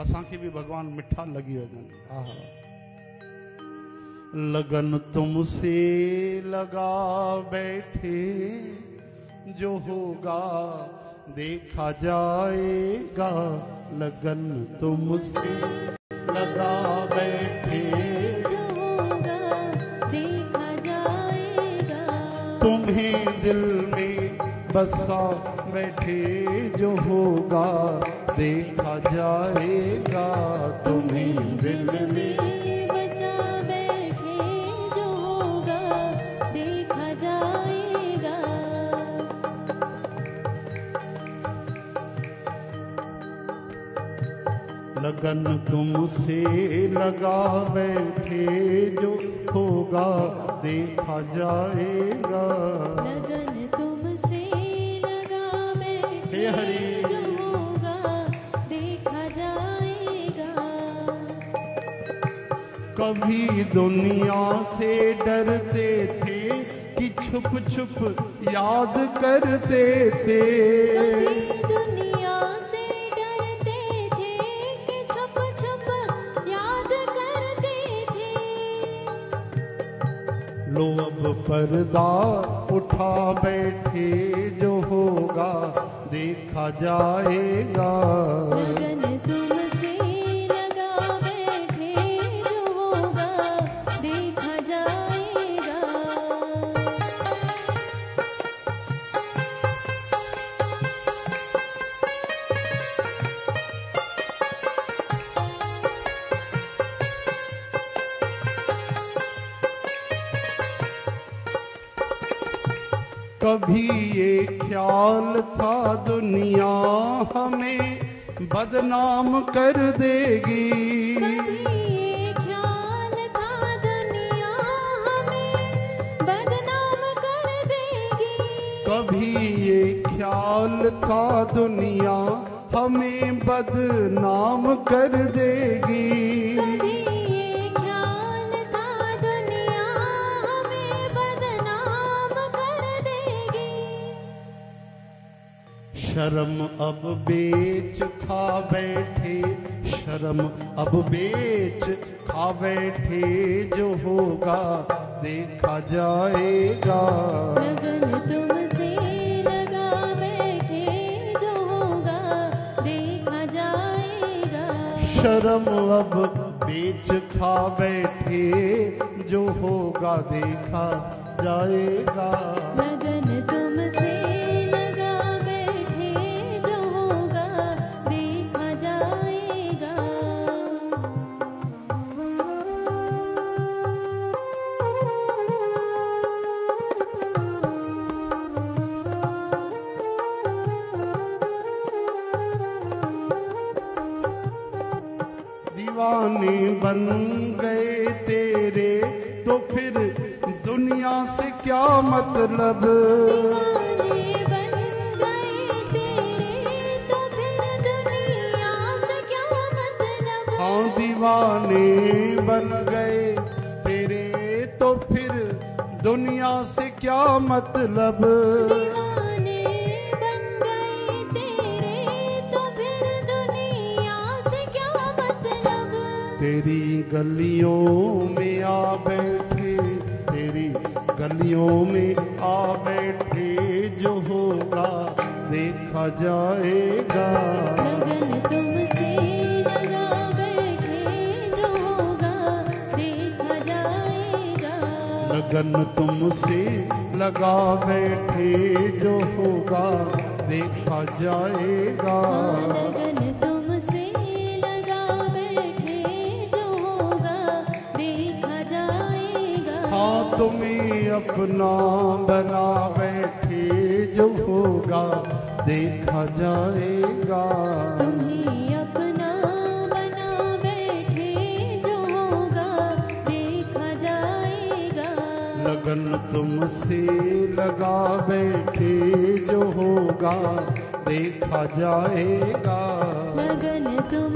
असांखे बि भॻवानु मिठा लॻी वञनि हा। लगन तुमसे लगा बैठे जो होगा देखा जाएगा। लगन तुमसे लगा बैठे जो होगा देखा जाएगा। तुम्हें दिल में बसा बैठे जो होगा, देखा जाएगा तुम्हें। दिल में होगा देखा जाएगा लगन तुमसे लगा बैठे जो होगा, देखा जाएगा। लगन तुमसे कभी दुनिया से डरते थे कि छुप छुप याद करते थे। दुनिया से डरते थे कि छुप छुप याद करते थे। लो अब पर्दा उठा बैठे जो होगा। देखा जाएगा। कभी ये ख्याल था दुनिया हमें बदनाम कर देगी। कभी ये ख्याल था दुनिया हमें बदनाम कर देगी। शर्म अब बेच खा बैठे शर्म अब बेच खा बैठे जो होगा देखा जाएगा। लगन तुमसे लगा बैठे जो होगा देखा जाएगा। शर्म अब बेच खा बैठे जो होगा देखा जाएगा। दीवाने बन गए तेरे तो फिर दुनिया से क्या मतलब? दीवाने बन गए तेरे तो फिर दुनिया से क्या मतलब? तेरी गलियों में आ बैठे तेरी गलियों में आ बैठे जो होगा देखा जाएगा। लगन तुमसे लगा बैठे जो होगा देखा जाएगा। लगन तुमसे लगा बैठे जो होगा देखा जाएगा। लगन तुमसे तुम्हें अपना बना बैठे जो होगा देखा जाएगा। तुम्हें अपना बना बैठे जो होगा देखा जाएगा। लगन तुमसे लगा बैठे जो होगा देखा जाएगा। लगन तुमसे